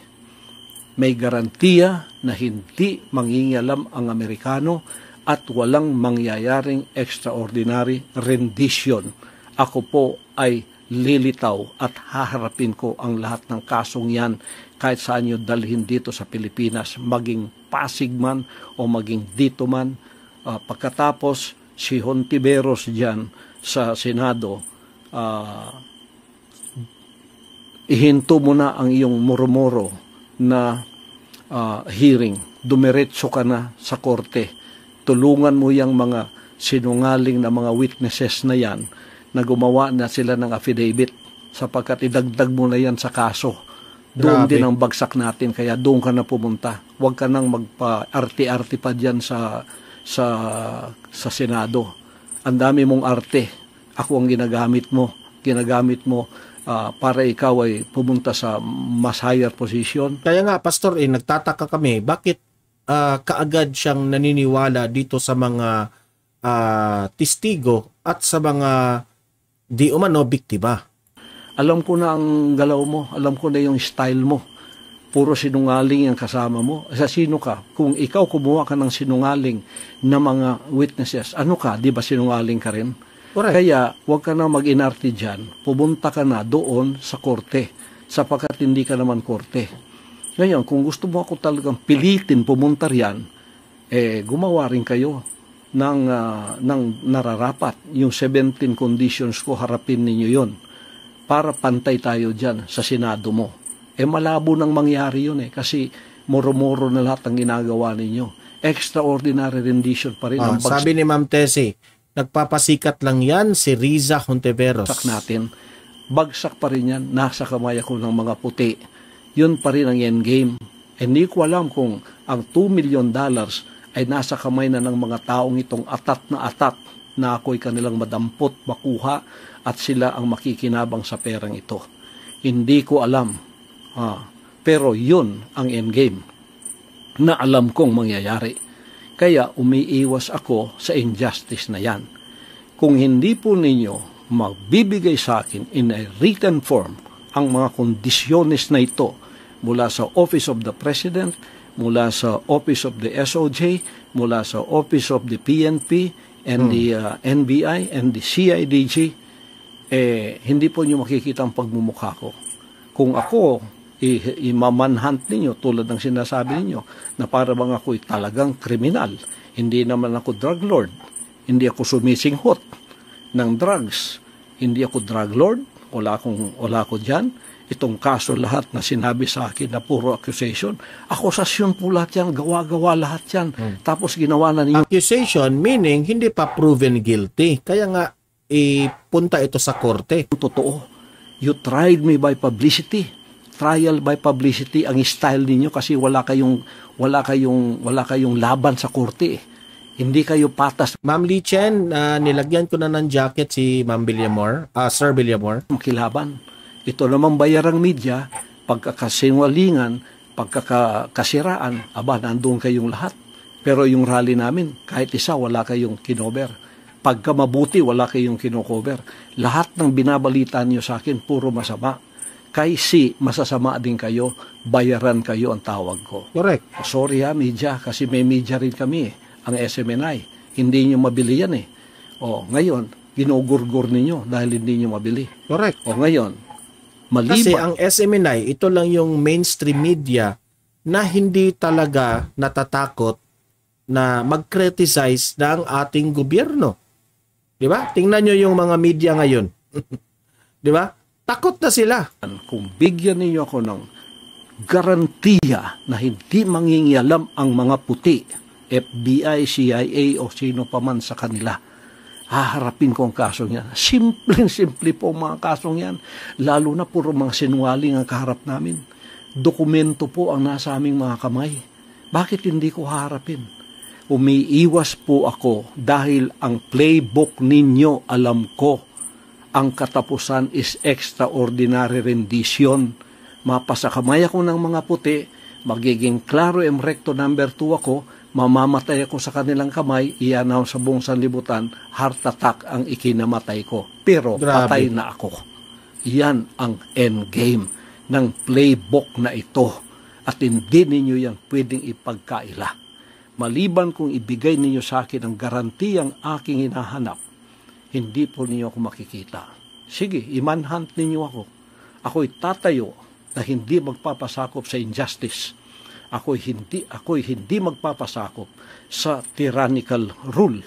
May garantiya na hindi mangingialam ang Amerikano at walang mangyayaring extraordinary rendition. Ako po ay lilitaw at haharapin ko ang lahat ng kasong yan kahit saan nyo dalhin dito sa Pilipinas, maging Pasig man o maging dito man. Uh, pagkatapos, si Hontiveros dyan sa Senado, uh, ihinto mo na ang iyong murmuro na uh, hearing. Dumiretso ka na sa korte. Tulungan mo yung mga sinungaling na mga witnesses na yan na gumawa na sila ng affidavit sapagkat idagdag mo na yan sa kaso. Doon Grabe. din ang bagsak natin kaya doon ka na pumunta. Huwag ka nang magpa-arte-arte pa dyan sa, sa, sa Senado. Ang dami mong arte. Ako ang ginagamit mo. Ginagamit mo uh, para ikaw ay pumunta sa mas higher position. Kaya nga, Pastor, eh, nagtataka kami, bakit uh, kaagad siyang naniniwala dito sa mga uh, testigo at sa mga di umano biktima? Alam ko na ang galaw mo, alam ko na yung style mo. Puro sinungaling ang kasama mo. Sa sino ka? Kung ikaw kumuha ka ng sinungaling na mga witnesses, ano ka? Di ba sinungaling ka rin? Correct. Kaya huwag ka na mag-inarte dyan. Pumunta ka na doon sa korte sapagkat hindi ka naman korte. Ngayon, kung gusto mo ako talagang pilitin pumunta riyan, eh, gumawa rin kayo ng, uh, ng nararapat. Yung 17 conditions ko, harapin ninyo yon para pantay tayo dyan sa Senado mo. Eh malabo nang mangyari yun eh kasi moro-moro na lahat ang ginagawa ninyo. Extraordinary rendition pa rin. Ah, ang sabi ni Ma'am Tessie, nagpapasikat lang yan si Riza Honteveros. bagsak natin. Bagsak pa rin yan. Nasa kamay ako ng mga puti. Yun pa rin ang end game. Hindi ko alam kung ang 2 million dollars ay nasa kamay na ng mga taong itong atat na atat na ako'y kanilang madampot, makuha at sila ang makikinabang sa perang ito. Hindi ko alam. Ah, pero yun ang endgame na alam kong mangyayari. Kaya umiiwas ako sa injustice na yan. Kung hindi po ninyo magbibigay sa akin in a written form ang mga kondisyones na ito mula sa Office of the President, mula sa Office of the SOJ, mula sa Office of the PNP, and hmm. the uh, NBI, and the CIDG, eh, hindi po niyo makikita ang pagmumukha ko. Kung ako, imamanhunt ninyo tulad ng sinasabi ninyo na para bang ako'y talagang kriminal. Hindi naman ako drug lord. Hindi ako sumisinghot ng drugs. Hindi ako drug lord. Wala akong, wala ako dyan. Itong kaso lahat na sinabi sa akin na puro accusation. Akusasyon po lahat yan. Gawa-gawa lahat yan. Hmm. Tapos ginawa na ninyo. Accusation meaning hindi pa proven guilty. Kaya nga ipunta ito sa korte. Totoo. You tried me by publicity. Trial by publicity ang style ninyo kasi wala kayong wala kayong wala kayong laban sa korte. Hindi kayo patas. Ma'am Lee Chen, uh, nilagyan ko na ng jacket si Ma'am Villamor, uh, Sir Villamor. Makilaban. Ito naman bayarang media, pagkakasinwalingan, pagkakasiraan, aba, nandun kayong lahat. Pero yung rally namin, kahit isa, wala kayong kinover pagka mabuti, wala kayong kinocover. Lahat ng binabalita niyo sa akin, puro masama. Kay si, masasama din kayo, bayaran kayo ang tawag ko. Correct. Sorry ha, media, kasi may media rin kami, eh, ang SMNI. Hindi niyo mabili yan eh. O, ngayon, ginugurgur ninyo dahil hindi niyo mabili. Correct. O, ngayon, maliban. Kasi ang SMNI, ito lang yung mainstream media na hindi talaga natatakot na mag-criticize ng ating gobyerno. 'Di ba? Tingnan niyo yung mga media ngayon. 'Di ba? Takot na sila. Kung bigyan niyo ako ng garantiya na hindi mangingialam ang mga puti, FBI, CIA o sino pa man sa kanila, haharapin ko ang kasong yan. Simple-simple po mga kasong yan. Lalo na puro mga sinungaling ang kaharap namin. Dokumento po ang nasa aming mga kamay. Bakit hindi ko haharapin? umiiwas po ako dahil ang playbook ninyo alam ko. Ang katapusan is extraordinary rendition. Mapasakamay ako ng mga puti, magiging klaro em recto number 2 ako, mamamatay ako sa kanilang kamay, ianaw sa buong sanlibutan, heart attack ang ikinamatay ko. Pero Grabe. patay na ako. Yan ang end game ng playbook na ito. At hindi ninyo yan pwedeng ipagkaila maliban kung ibigay ninyo sa akin ang garantiyang aking hinahanap, hindi po ninyo ako makikita. Sige, imanhunt ninyo ako. Ako'y tatayo na hindi magpapasakop sa injustice. Ako'y hindi, ako'y hindi magpapasakop sa tyrannical rule.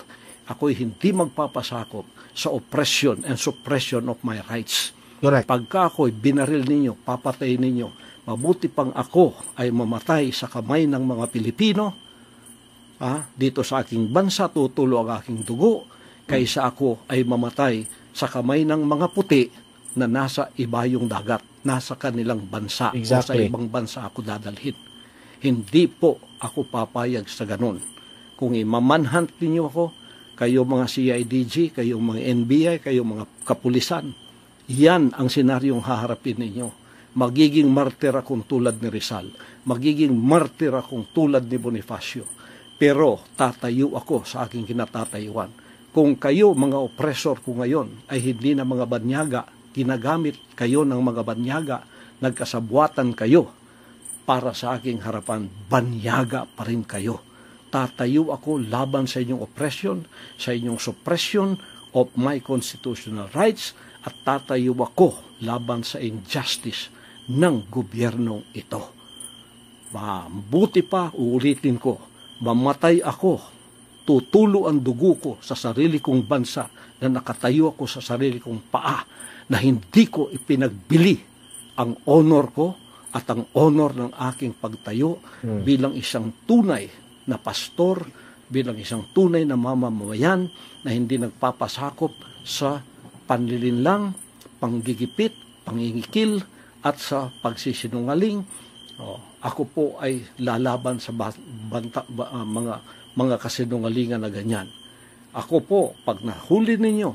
ako'y hindi magpapasakop sa oppression and suppression of my rights. Correct. Pagka ako'y binaril ninyo, papatay ninyo, mabuti pang ako ay mamatay sa kamay ng mga Pilipino, ah, dito sa aking bansa tutulo ang aking dugo, kaysa ako ay mamatay sa kamay ng mga puti na nasa ibayong dagat, nasa kanilang bansa o sa Exactly. ibang bansa ako dadalhin. Hindi po ako papayag sa ganun. Kung imamanhunt ninyo ako, kayo mga CIDG, kayo mga NBI, kayo mga kapulisan, yan ang senaryong haharapin ninyo. Magiging martir akong tulad ni Rizal. Magiging martir akong tulad ni Bonifacio. Pero tatayo ako sa aking kinatatayuan. Kung kayo, mga oppressor ko ngayon, ay hindi na mga banyaga, ginagamit kayo ng mga banyaga, nagkasabwatan kayo para sa aking harapan, banyaga pa rin kayo. Tatayo ako laban sa inyong oppression, sa inyong suppression of my constitutional rights, at tatayo ako laban sa injustice ng gobyernong ito. Mabuti pa, uulitin ko, mamatay ako, tutulo ang dugo ko sa sarili kong bansa na nakatayo ako sa sarili kong paa na hindi ko ipinagbili ang honor ko at ang honor ng aking pagtayo bilang isang tunay na pastor, bilang isang tunay na mamamayan na hindi nagpapasakop sa panlilinlang, panggigipit, pangingikil at sa pagsisinungaling. Oh, ako po ay lalaban sa ba- banta, ba- ah, mga mga kasinungalingan na ganyan. Ako po, pag nahuli ninyo,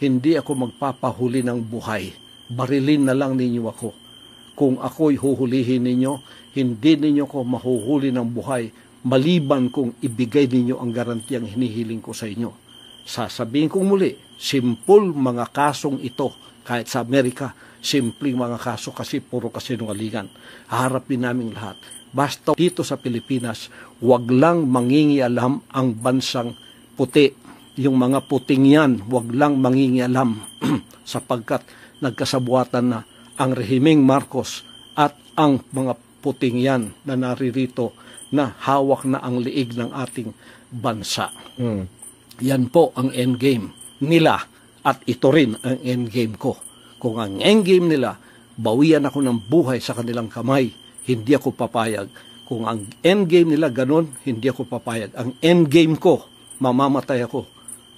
hindi ako magpapahuli ng buhay. Barilin na lang ninyo ako. Kung ako'y huhulihin ninyo, hindi ninyo ko mahuhuli ng buhay maliban kung ibigay ninyo ang garantiyang hinihiling ko sa inyo. Sasabihin kong muli, simple mga kasong ito, kahit sa Amerika, simpleng mga kaso kasi puro kasinungalingan. Harapin namin lahat. Basta dito sa Pilipinas, wag lang mangingialam ang bansang puti. Yung mga puting yan, wag lang mangingialam sapagkat nagkasabuatan na ang rehimeng Marcos at ang mga puting yan na naririto na hawak na ang liig ng ating bansa. Mm. Yan po ang endgame nila at ito rin ang endgame ko. Kung ang endgame nila, bawian ako ng buhay sa kanilang kamay, hindi ako papayag. Kung ang endgame nila ganun, hindi ako papayag. Ang endgame ko, mamamatay ako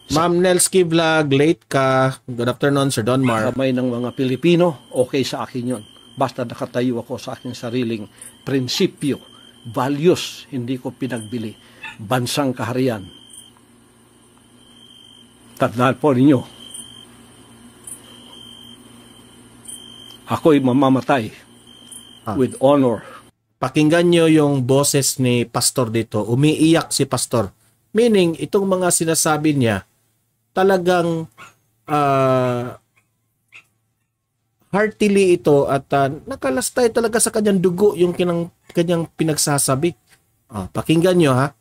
Ma'am Nelsky Vlog, late ka. Good afternoon, Sir Don Mar. kamay ng mga Pilipino, okay sa akin yon. Basta nakatayo ako sa aking sariling prinsipyo, values, hindi ko pinagbili. Bansang kaharian. Tandaan po ninyo, ako'y mamamatay Ah. with honor. Pakinggan nyo yung boses ni Pastor dito. Umiiyak si Pastor. Meaning, itong mga sinasabi niya, talagang ah, heartily ito at ah, nakalastay talaga sa kanyang dugo yung kinang, kanyang pinagsasabi. Ah, pakinggan nyo ha.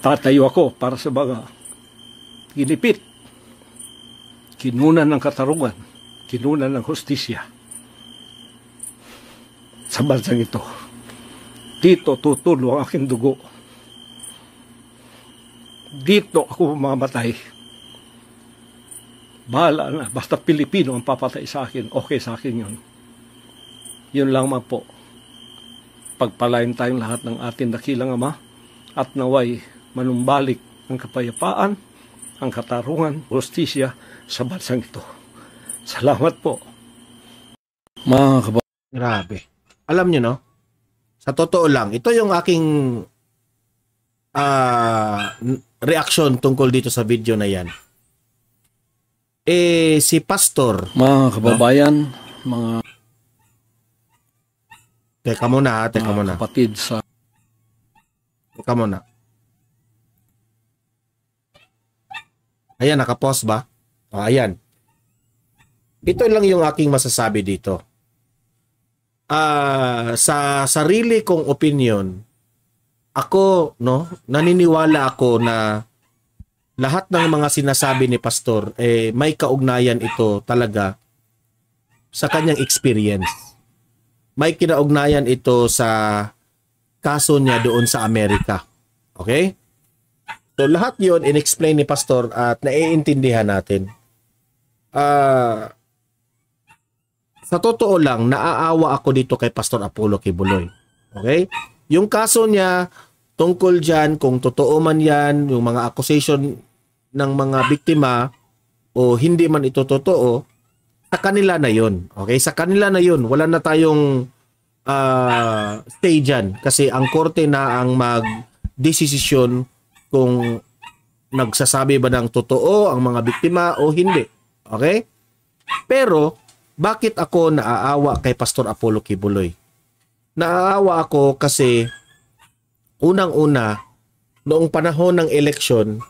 Tatayo ako para sa mga ginipit, kinunan ng katarungan, kinunan ng hustisya sa bansang ito. Dito tutulo ang aking dugo. Dito ako mamamatay. Bahala na. Basta Pilipino ang papatay sa akin, okay sa akin yun. Yun lang man po. Pagpalain tayong lahat ng ating dakilang ama at naway manumbalik ang kapayapaan, ang katarungan, justisya sa bansang ito. Salamat po. Mga kaba- Grabe. Alam nyo no? Sa totoo lang, ito yung aking ah, n- reaction tungkol dito sa video na yan. Eh, si Pastor, mga kababayan, mga teka muna ha, teka mga muna, kapatid sa teka muna. Ayan, nakapause ba? O, ayan. Ito lang yung aking masasabi dito. Ah, sa sarili kong opinion, ako, no, naniniwala ako na lahat ng mga sinasabi ni Pastor, eh, may kaugnayan ito talaga sa kanyang experience. May kinaugnayan ito sa kaso niya doon sa Amerika. Okay? So lahat yon inexplain ni pastor at naiintindihan natin. Ah uh, sa totoo lang, naaawa ako dito kay Pastor Apollo Kibuloy. Okay? Yung kaso niya tungkol dyan, kung totoo man yan, yung mga accusation ng mga biktima o hindi man ito totoo, sa kanila na yon. Okay? Sa kanila na yon. Wala na tayong uh, stay dyan. Kasi ang korte na ang mag-desisyon kung nagsasabi ba ng totoo ang mga biktima o hindi. Okay? Pero, bakit ako naaawa kay Pastor Apollo Kibuloy? Naaawa ako kasi unang-una noong panahon ng eleksyon,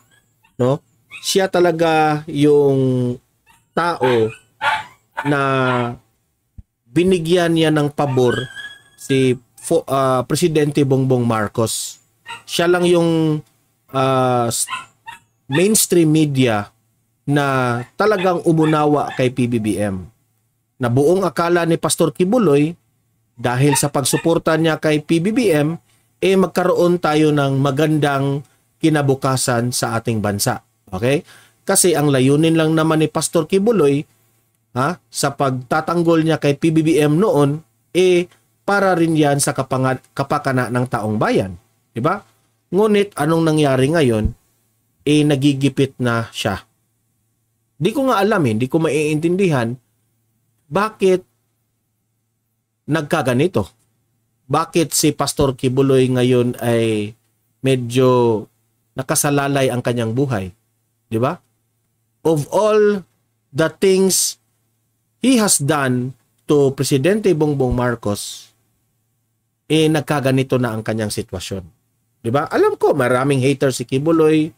no? Siya talaga yung tao na binigyan niya ng pabor si uh, Presidente Bongbong Marcos. Siya lang yung uh, mainstream media na talagang umunawa kay PBBM na buong akala ni Pastor Kibuloy dahil sa pagsuporta niya kay PBBM eh magkaroon tayo ng magandang kinabukasan sa ating bansa. Okay? Kasi ang layunin lang naman ni Pastor Kibuloy ha, sa pagtatanggol niya kay PBBM noon eh para rin yan sa kapanga, kapakana ng taong bayan. ba? Ngunit anong nangyari ngayon? Eh nagigipit na siya. Di ko nga alam, hindi ko maiintindihan bakit nagkaganito? Bakit si Pastor Kibuloy ngayon ay medyo nakasalalay ang kanyang buhay? Di ba? Of all the things he has done to Presidente Bongbong Marcos, eh nagkaganito na ang kanyang sitwasyon. Di ba? Alam ko, maraming haters si Kibuloy,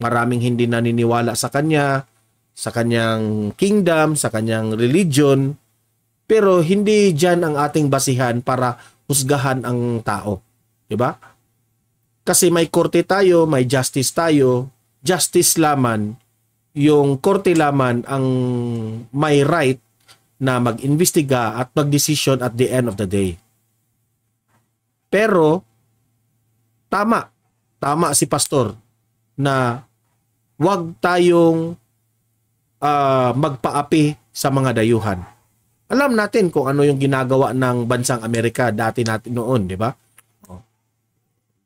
maraming hindi naniniwala sa kanya, sa kanyang kingdom, sa kanyang religion, pero hindi diyan ang ating basihan para husgahan ang tao. 'Di ba? Kasi may korte tayo, may justice tayo, justice laman, yung korte laman ang may right na mag-imbestiga at mag-decision at the end of the day. Pero, tama, tama si pastor na wag tayong uh, magpaapi sa mga dayuhan. Alam natin kung ano yung ginagawa ng bansang Amerika dati natin noon, di ba? Oh.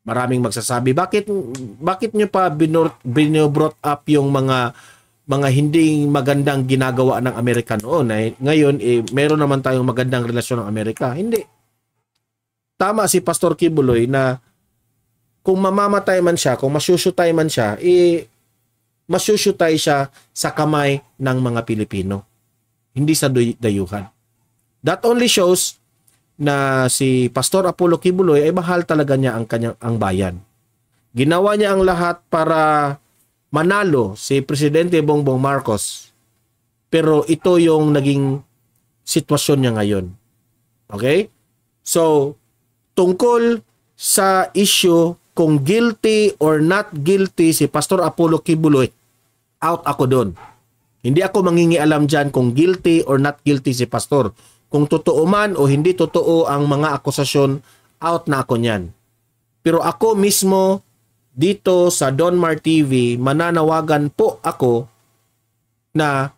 Maraming magsasabi, bakit bakit niyo pa binobrought up yung mga mga hindi magandang ginagawa ng Amerika noon. Eh, ngayon, eh, meron naman tayong magandang relasyon ng Amerika. Hindi. Tama si Pastor Kibuloy na kung mamamatay man siya, kung masyusyutay man siya, eh, masyusyutay siya sa kamay ng mga Pilipino. Hindi sa dayuhan. That only shows na si Pastor Apollo Kibuloy ay mahal talaga niya ang kanyang ang bayan. Ginawa niya ang lahat para manalo si Presidente Bongbong Marcos. Pero ito yung naging sitwasyon niya ngayon. Okay? So, tungkol sa issue kung guilty or not guilty si Pastor Apollo Kibuloy, out ako doon. Hindi ako mangingialam dyan kung guilty or not guilty si Pastor. Kung totoo man o hindi totoo ang mga akusasyon, out na ako niyan. Pero ako mismo dito sa Donmar TV, mananawagan po ako na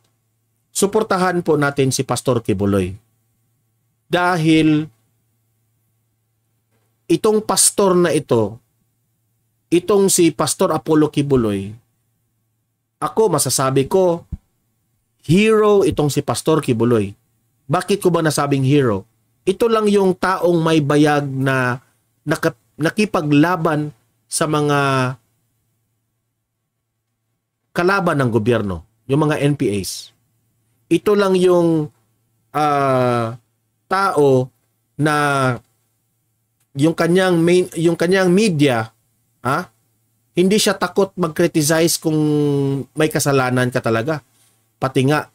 suportahan po natin si Pastor Kibuloy. Dahil itong pastor na ito itong si Pastor Apollo Kibuloy, ako masasabi ko, hero itong si Pastor Kibuloy. Bakit ko ba nasabing hero? Ito lang yung taong may bayag na nakipaglaban sa mga kalaban ng gobyerno, yung mga NPAs. Ito lang yung uh, tao na yung kanyang main, yung kanyang media Ha? Hindi siya takot mag-criticize kung may kasalanan ka talaga. Pati nga,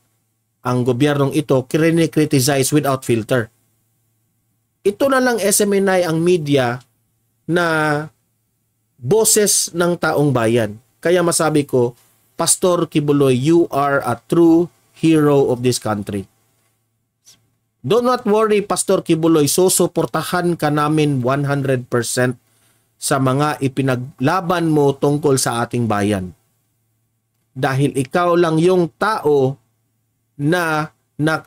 ang gobyernong ito, criticize without filter. Ito na lang SMNI ang media na boses ng taong bayan. Kaya masabi ko, Pastor Kibuloy, you are a true hero of this country. Do not worry, Pastor Kibuloy, susuportahan ka namin 100% sa mga ipinaglaban mo tungkol sa ating bayan. Dahil ikaw lang yung tao na, na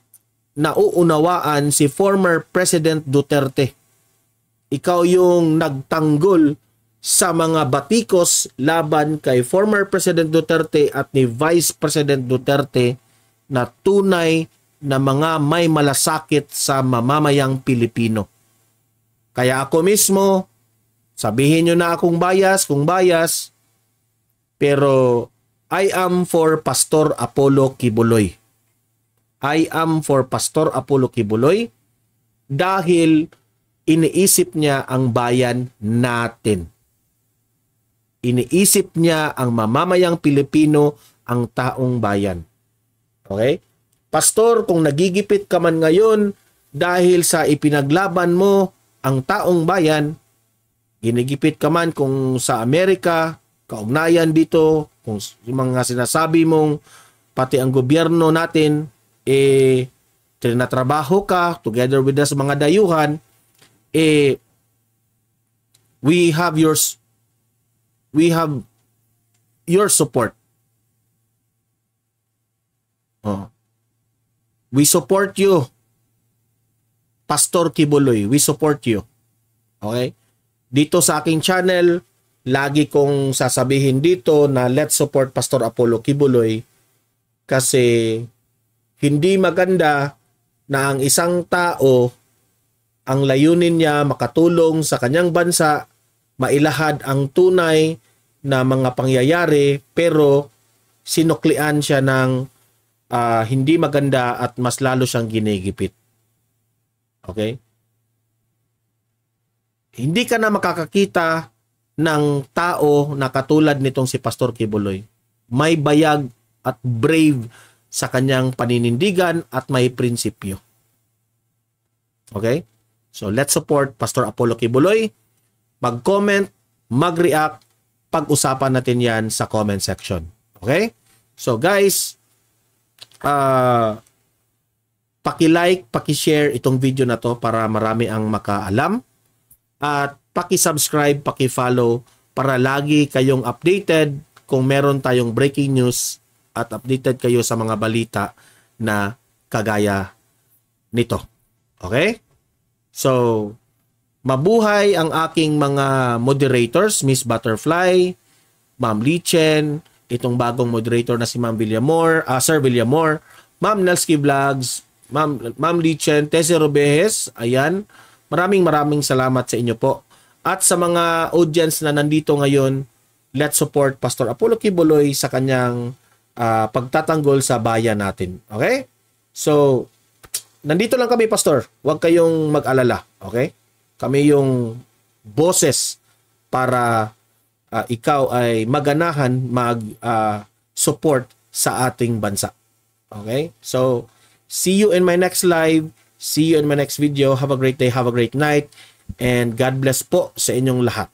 nauunawaan si former President Duterte. Ikaw yung nagtanggol sa mga batikos laban kay former President Duterte at ni Vice President Duterte na tunay na mga may malasakit sa mamamayang Pilipino. Kaya ako mismo, Sabihin nyo na akong bias, kung bias, pero I am for Pastor Apollo Kibuloy. I am for Pastor Apollo Kibuloy dahil iniisip niya ang bayan natin. Iniisip niya ang mamamayang Pilipino, ang taong bayan. Okay? Pastor, kung nagigipit ka man ngayon dahil sa ipinaglaban mo ang taong bayan, ginigipit ka man kung sa Amerika, kaugnayan dito, kung yung mga sinasabi mong pati ang gobyerno natin, eh, trinatrabaho ka together with us mga dayuhan, eh, we have yours, we have your support. Oh. We support you. Pastor Kibuloy, we support you. Okay? dito sa aking channel, lagi kong sasabihin dito na let's support Pastor Apollo Kibuloy kasi hindi maganda na ang isang tao ang layunin niya makatulong sa kanyang bansa, mailahad ang tunay na mga pangyayari pero sinuklian siya ng uh, hindi maganda at mas lalo siyang ginigipit. Okay? hindi ka na makakakita ng tao na katulad nitong si Pastor Kibuloy. May bayag at brave sa kanyang paninindigan at may prinsipyo. Okay? So let's support Pastor Apollo Kibuloy. Mag-comment, mag-react, pag-usapan natin yan sa comment section. Okay? So guys, uh, paki-like, paki-share itong video na to para marami ang makaalam at paki-subscribe, paki-follow para lagi kayong updated kung meron tayong breaking news at updated kayo sa mga balita na kagaya nito. Okay? So, mabuhay ang aking mga moderators, Miss Butterfly, Ma'am Lichen, itong bagong moderator na si Ma'am Villamor, uh, Sir Villamor, Ma'am Nelsky Vlogs, Ma'am, Ma'am Lichen, Tessie Robejes, ayan, Maraming maraming salamat sa inyo po. At sa mga audience na nandito ngayon, let's support Pastor Apollo Kibuloy sa kanyang uh, pagtatanggol sa bayan natin. Okay? So, nandito lang kami, Pastor. Huwag kayong mag-alala. Okay? Kami yung bosses para uh, ikaw ay maganahan mag-support uh, sa ating bansa. Okay? So, see you in my next live. See you in my next video. Have a great day, have a great night, and God bless po sa inyong lahat.